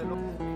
the Lord.